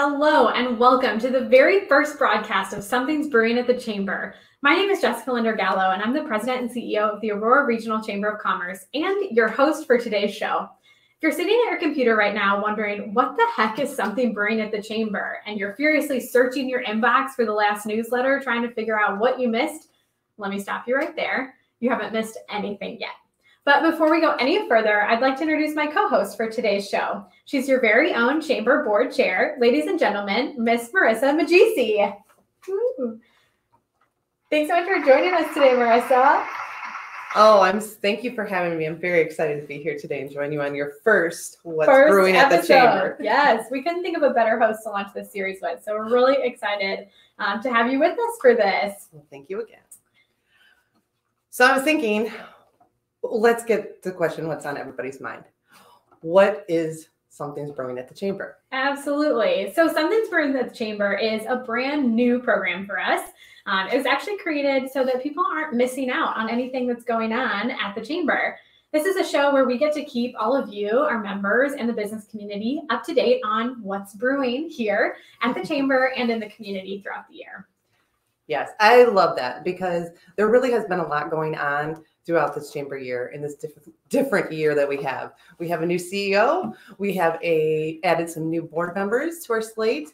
Hello, and welcome to the very first broadcast of Something's Brewing at the Chamber. My name is Jessica Linder Gallo, and I'm the president and CEO of the Aurora Regional Chamber of Commerce and your host for today's show. If you're sitting at your computer right now wondering what the heck is something brewing at the chamber, and you're furiously searching your inbox for the last newsletter trying to figure out what you missed, let me stop you right there. You haven't missed anything yet. But before we go any further, I'd like to introduce my co host for today's show. She's your very own Chamber Board Chair, ladies and gentlemen, Miss Marissa Majisi. Thanks so much for joining us today, Marissa. Oh, I'm thank you for having me. I'm very excited to be here today and join you on your first What's first Brewing episode. at the Chamber. Yes, we couldn't think of a better host to launch this series with. So we're really excited um, to have you with us for this. Well, thank you again. So I was thinking, let's get to the question what's on everybody's mind. What is Something's Brewing at the Chamber? Absolutely. So Something's Brewing at the Chamber is a brand new program for us. Um, it was actually created so that people aren't missing out on anything that's going on at the Chamber. This is a show where we get to keep all of you, our members, and the business community up to date on what's brewing here at the Chamber and in the community throughout the year. Yes, I love that because there really has been a lot going on throughout this chamber year in this different different year that we have. We have a new CEO. We have a added some new board members to our slate.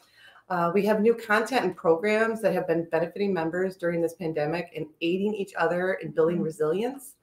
Uh, we have new content and programs that have been benefiting members during this pandemic and aiding each other in building Mm-hmm. resilience.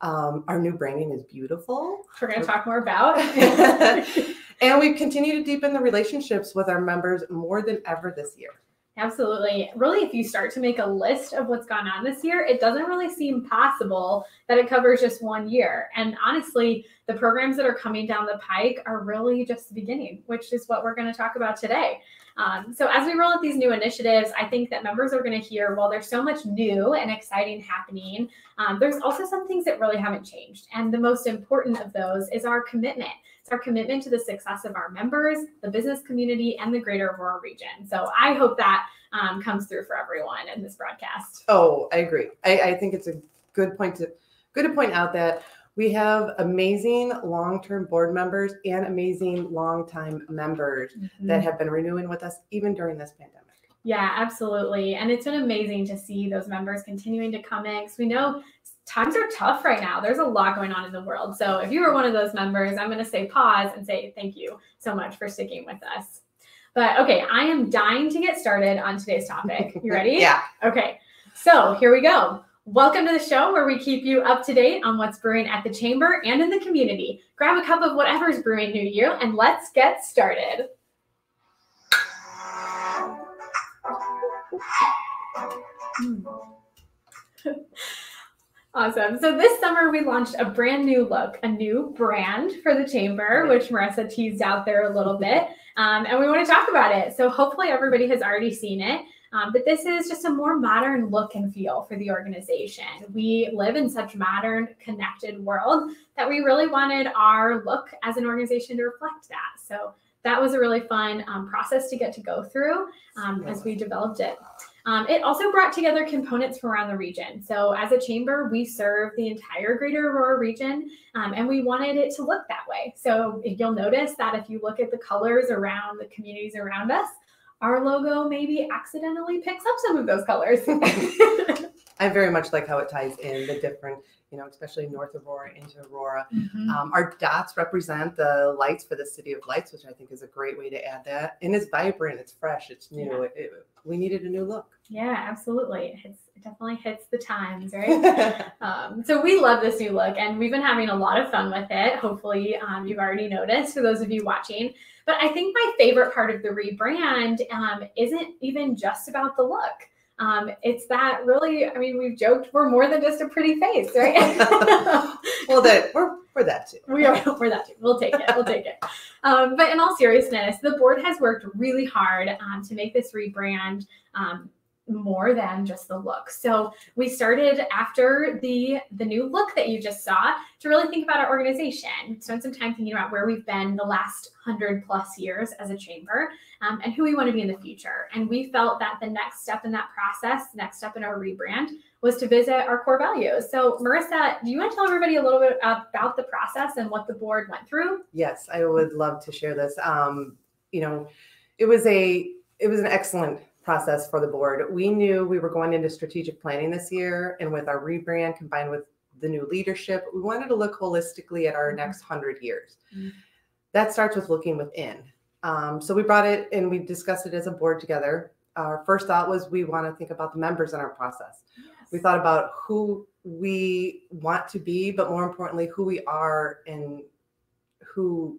Um, our new branding is beautiful. We're going to talk more about. and we continue to deepen the relationships with our members more than ever this year. Absolutely. Really, if you start to make a list of what's gone on this year, it doesn't really seem possible that it covers just one year. And honestly, the programs that are coming down the pike are really just the beginning, which is what we're going to talk about today. Um, so, as we roll out these new initiatives, I think that members are going to hear while there's so much new and exciting happening, um, there's also some things that really haven't changed. And the most important of those is our commitment. It's our commitment to the success of our members, the business community, and the greater Aurora region. So, I hope that um, comes through for everyone in this broadcast. Oh, I agree. I, I think it's a good point to good to point out that we have amazing long-term board members and amazing long-time members mm-hmm. that have been renewing with us even during this pandemic. Yeah, absolutely. And it's been amazing to see those members continuing to come in because we know times are tough right now. There's a lot going on in the world. So if you were one of those members, I'm going to say pause and say thank you so much for sticking with us. But okay, I am dying to get started on today's topic. You ready? yeah. Okay, so here we go. Welcome to the show where we keep you up to date on what's brewing at the chamber and in the community. Grab a cup of whatever's brewing near you and let's get started. Awesome. So this summer we launched a brand new look, a new brand for the chamber, which Marissa teased out there a little bit. Um, and we want to talk about it. So hopefully everybody has already seen it. Um, but this is just a more modern look and feel for the organization. We live in such modern, connected world that we really wanted our look as an organization to reflect that. So that was a really fun um, process to get to go through um, as we developed it. Um, it also brought together components from around the region. So, as a chamber, we serve the entire greater Aurora region, um, and we wanted it to look that way. So, you'll notice that if you look at the colors around the communities around us, our logo maybe accidentally picks up some of those colors. I very much like how it ties in the different, you know, especially North Aurora into Aurora. Mhm. Um, our dots represent the lights for the City of Lights, which I think is a great way to add that. And it's vibrant, it's fresh, it's new. It, it- we needed a new look. Yeah, absolutely. It, hits, it definitely hits the times, right? Um, so we love this new look and we've been having a lot of fun with it. Hopefully, um, you've already noticed for those of you watching. But I think my favorite part of the rebrand um, isn't even just about the look. Um, it's that really, I mean, we've joked we're more than just a pretty face, right? well, that we're for that too. we are we're that too. We'll take it. We'll take it. Um, but in all seriousness, the board has worked really hard um, to make this rebrand um, more than just the look. So we started after the the new look that you just saw to really think about our organization, spend some time thinking about where we've been the last hundred plus years as a chamber, um, and who we want to be in the future. And we felt that the next step in that process, the next step in our rebrand, was to visit our core values. So Marissa, do you want to tell everybody a little bit about the process and what the board went through? Yes, I would love to share this. Um, you know, It was a it was an excellent process for the board. We knew we were going into strategic planning this year, and with our rebrand combined with the new leadership, we wanted to look holistically at our Mhm. next hundred years. Mhm. That starts with looking within. Um, so we brought it and we discussed it as a board together. Our first thought was we want to think about the members in our process. We thought about who we want to be, but more importantly, who we are and who.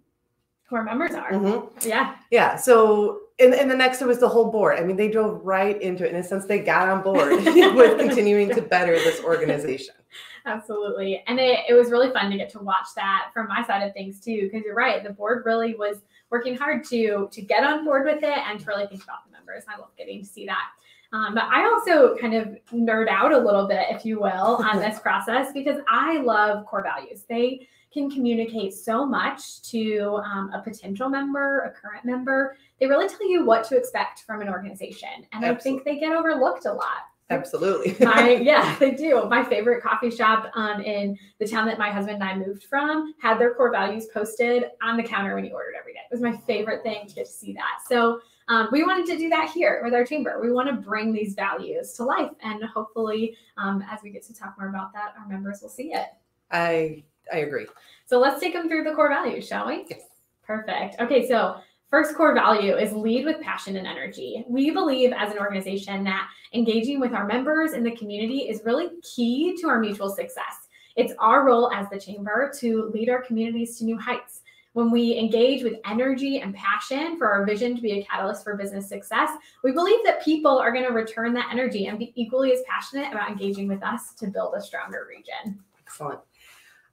who our members are. Mhm. Yeah. Yeah. So, and, and the next it was the whole board. I mean, they drove right into it. In a sense, they got on board with continuing to better this organization. Absolutely. And it, it was really fun to get to watch that from my side of things too, because you're right. The board really was working hard to to get on board with it and to really think about the members. I love getting to see that. Um, but I also kind of nerd out a little bit, if you will, on this process because I love core values. They can communicate so much to um, a potential member, a current member. They really tell you what to expect from an organization. And I think they get overlooked a lot Absolutely. my yeah they do my favorite coffee shop um, in the town that my husband and i moved from had their core values posted on the counter when you ordered every day it was my favorite thing to get to see that so um, we wanted to do that here with our chamber we want to bring these values to life and hopefully um, as we get to talk more about that our members will see it I I agree. so let's take them through the core values shall we Yes. Perfect. Okay, so first core value is lead with passion and energy. We believe as an organization that engaging with our members in the community is really key to our mutual success. It's our role as the chamber to lead our communities to new heights. When we engage with energy and passion for our vision to be a catalyst for business success, we believe that people are going to return that energy and be equally as passionate about engaging with us to build a stronger region. Excellent.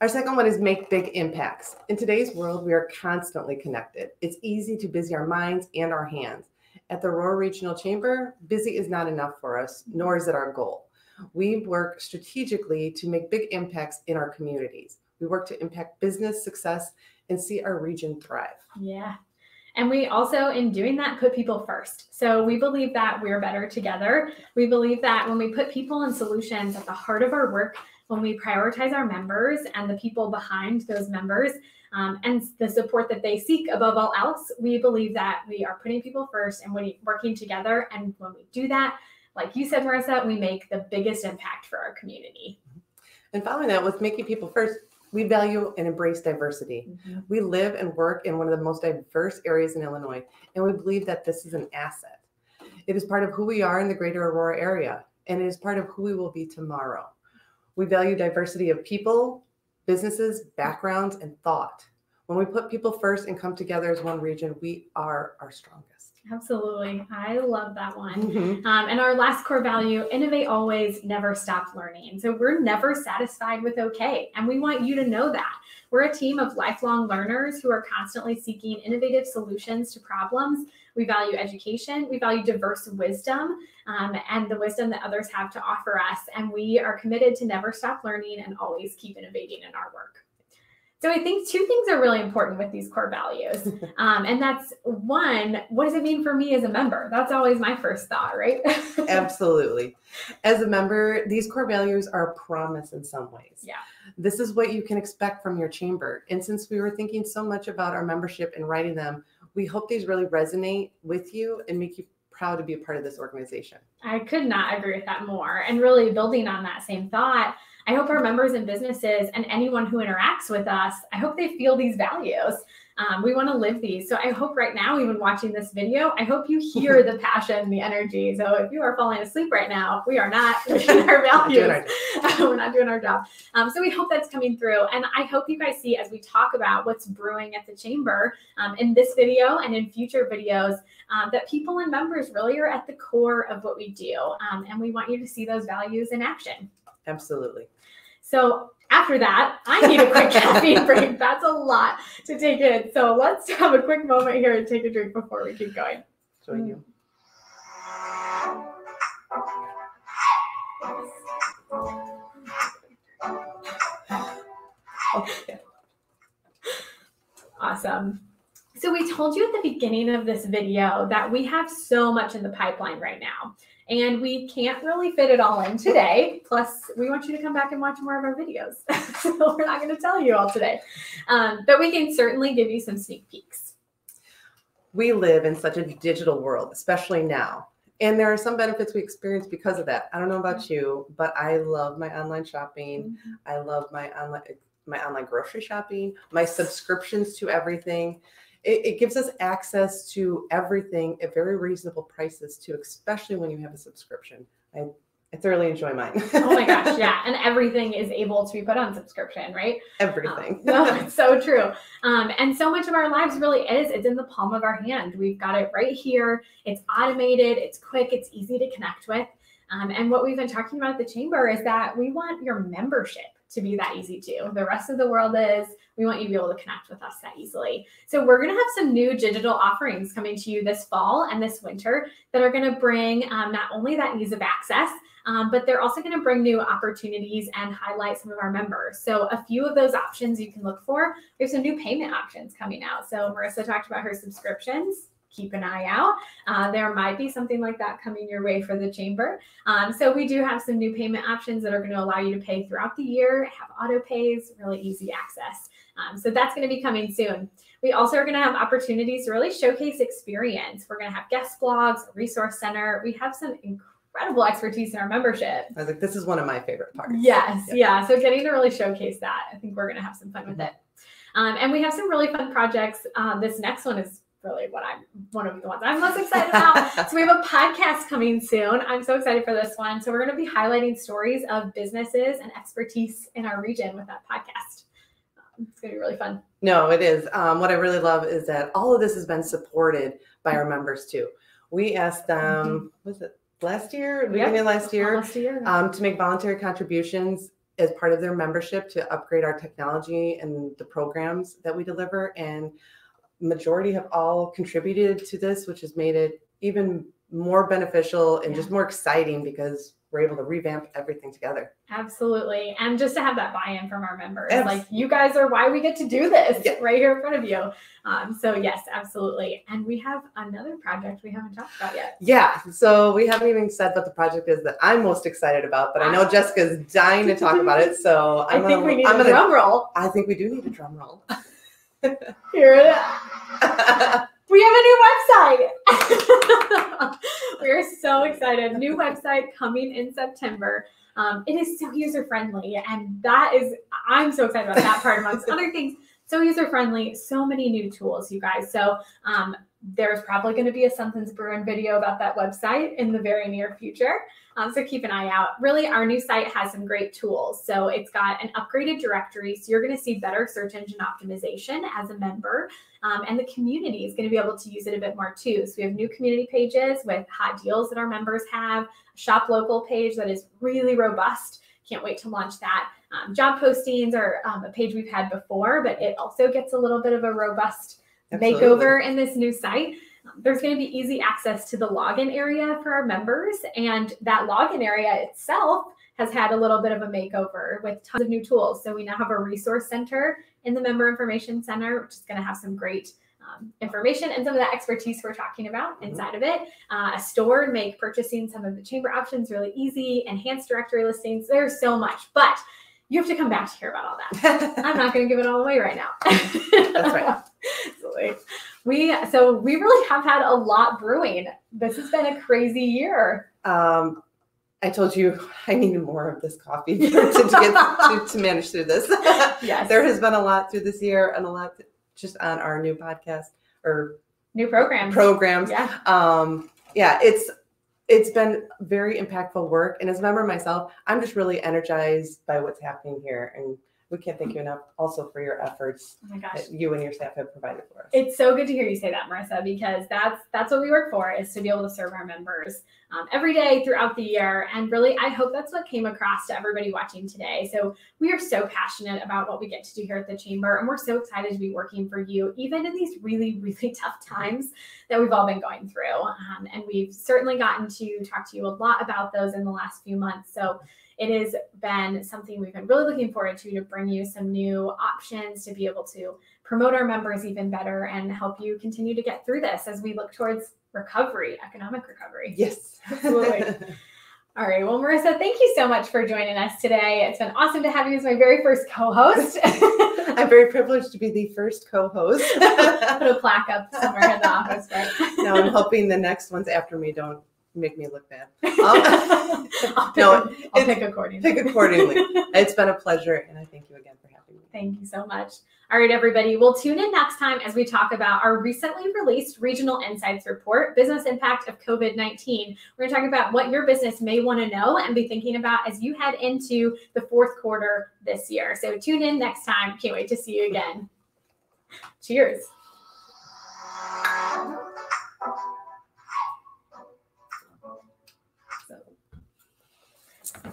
Our second one is make big impacts. In today's world, we are constantly connected. It's easy to busy our minds and our hands. At the Aurora Regional Chamber, busy is not enough for us, nor is it our goal. We work strategically to make big impacts in our communities. We work to impact business success and see our region thrive. Yeah. And we also, in doing that, put people first. So we believe that we're better together. We believe that when we put people and solutions at the heart of our work, when we prioritize our members and the people behind those members um, and the support that they seek above all else, we believe that we are putting people first and we working together. And when we do that, like you said, Marissa, we make the biggest impact for our community. And following that with making people first, we value and embrace diversity. We live and work in one of the most diverse areas in Illinois, and we believe that this is an asset. It is part of who we are in the greater Aurora area, and it is part of who we will be tomorrow. We value diversity of people, businesses, backgrounds, and thought. When we put people first and come together as one region, we are our strongest. Absolutely. I love that one. Mhm. Um, and our last core value innovate always, never stop learning. So we're never satisfied with okay. And we want you to know that. We're a team of lifelong learners who are constantly seeking innovative solutions to problems. We value education, we value diverse wisdom, um, and the wisdom that others have to offer us. And we are committed to never stop learning and always keep innovating in our work. So I think two things are really important with these core values. Um, and that's one, what does it mean for me as a member? That's always my first thought, right? Absolutely. As a member, these core values are a promise in some ways. Yeah. This is what you can expect from your chamber. And since we were thinking so much about our membership and writing them, we hope these really resonate with you and make you proud to be a part of this organization. I could not agree with that more. And really building on that same thought, I hope our members and businesses and anyone who interacts with us, I hope they feel these values. Um, we want to live these. So I hope right now, even watching this video, I hope you hear the passion, the energy. So if you are falling asleep right now, we are not living our values. We're not doing our job. Um, so we hope that's coming through. And I hope you guys see as we talk about what's brewing at the chamber um, in this video and in future videos um, that people and members really are at the core of what we do. Um, and we want you to see those values in action. Absolutely. So after that, I need a quick caffeine break. That's a lot to take in. So let's have a quick moment here and take a drink before we keep going. Join you. Okay. Awesome. So we told you at the beginning of this video that we have so much in the pipeline right now. And we can't really fit it all in today. Plus, we want you to come back and watch more of our videos. so we're not going to tell you all today. Um, but we can certainly give you some sneak peeks. we live in such a digital world, especially now. And there are some benefits we experience because of that. I don't know about you, but I love my online shopping. I love my online my online grocery shopping, my subscriptions to everything. It, it, gives us access to everything at very reasonable prices too, especially when you have a subscription. I I thoroughly enjoy mine. oh my gosh, yeah. And everything is able to be put on subscription, right? Everything. Um, no, it's so true. Um, and so much of our lives really is, it's in the palm of our hand. We've got it right here. It's automated, it's quick, it's easy to connect with. Um, and what we've been talking about at the chamber is that we want your membership to be that easy too. The rest of the world is. We want you to be able to connect with us that easily. So we're going to have some new digital offerings coming to you this fall and this winter that are going to bring um, not only that ease of access, um, but they're also going to bring new opportunities and highlight some of our members. So a few of those options you can look for. There's some new payment options coming out. So Marissa talked about her subscriptions keep an eye out. Uh, there might be something like that coming your way for the chamber. Um, so we do have some new payment options that are going to allow you to pay throughout the year, have auto pays, really easy access. Um, so that's going to be coming soon. We also are going to have opportunities to really showcase experience. We're going to have guest blogs, resource center. We have some incredible expertise in our membership. I was like, this is one of my favorite parts. Yes, yep. yeah. So getting to really showcase that, I think we're going to have some fun mm-hmm. with it. Um, and we have some really fun projects. Uh, this next one is really what I'm one of the ones I'm most excited about. so we have a podcast coming soon. I'm so excited for this one. So we're going to be highlighting stories of businesses and expertise in our region with that podcast. Um, it's going to be really fun. No, it is. Um, what I really love is that all of this has been supported by our members too. We asked them, mm-hmm. was it last year, beginning yep. last year, last year. Um, to make voluntary contributions as part of their membership to upgrade our technology and the programs that we deliver. And majority have all contributed to this, which has made it even more beneficial and yeah. just more exciting because we're able to revamp everything together. Absolutely. And just to have that buy-in from our members. Like you guys are why we get to do this yeah. right here in front of you. Um, so yes, absolutely. And we have another project we haven't talked about yet. Yeah. So we haven't even said what the project is that I'm most excited about, but I know Jessica's dying to talk about it. So I'm I think gonna, we need I'm a gonna, drum roll. I think we do need a drum roll. Here it is. we have a new website. we are so excited. New website coming in September. Um, it is so user friendly, and that is I'm so excited about that part amongst other things. So user friendly, so many new tools, you guys. So um, there's probably going to be a Something's Brewing video about that website in the very near future. Um, so keep an eye out. Really, our new site has some great tools. So it's got an upgraded directory. So you're going to see better search engine optimization as a member. Um, and the community is going to be able to use it a bit more too. So we have new community pages with hot deals that our members have, a shop local page that is really robust. Can't wait to launch that. Um, job postings are um, a page we've had before, but it also gets a little bit of a robust Absolutely. makeover in this new site. There's going to be easy access to the login area for our members, and that login area itself has had a little bit of a makeover with tons of new tools. So we now have a resource center in the member information center, which is going to have some great um, information and some of that expertise we're talking about mm-hmm. inside of it. Uh, a store and make purchasing some of the chamber options really easy, enhanced directory listings. There's so much, but you have to come back to hear about all that. I'm not going to give it all away right now. That's right. we so we really have had a lot brewing. This has been a crazy year. Um, I told you I needed more of this coffee to, to get to, to, manage through this. yes, there has been a lot through this year and a lot just on our new podcast or new programs. Programs. Yeah. Um, yeah, it's it's been very impactful work. And as a member myself, I'm just really energized by what's happening here. And we can't thank you enough also for your efforts oh my gosh. that you and your staff have provided for us. It's so good to hear you say that, Marissa, because that's that's what we work for is to be able to serve our members um, every day throughout the year. And really, I hope that's what came across to everybody watching today. So we are so passionate about what we get to do here at the chamber, and we're so excited to be working for you, even in these really, really tough times that we've all been going through. Um, and we've certainly gotten to talk to you a lot about those in the last few months. So it has been something we've been really looking forward to to bring you some new options to be able to promote our members even better and help you continue to get through this as we look towards recovery, economic recovery. Yes, absolutely. All right. Well, Marissa, thank you so much for joining us today. It's been awesome to have you as my very first co-host. I'm very privileged to be the first co-host. Put a plaque up somewhere in the office. Right? now I'm hoping the next ones after me don't make me look bad. I'll pick, No, I'll pick accordingly. Pick accordingly. It's been a pleasure, and I thank you again for having me. Thank you so much. All right, everybody. We'll tune in next time as we talk about our recently released Regional Insights Report, Business Impact of COVID 19. We're going to talk about what your business may want to know and be thinking about as you head into the fourth quarter this year. So tune in next time. Can't wait to see you again. Cheers.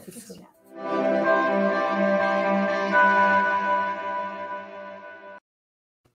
So,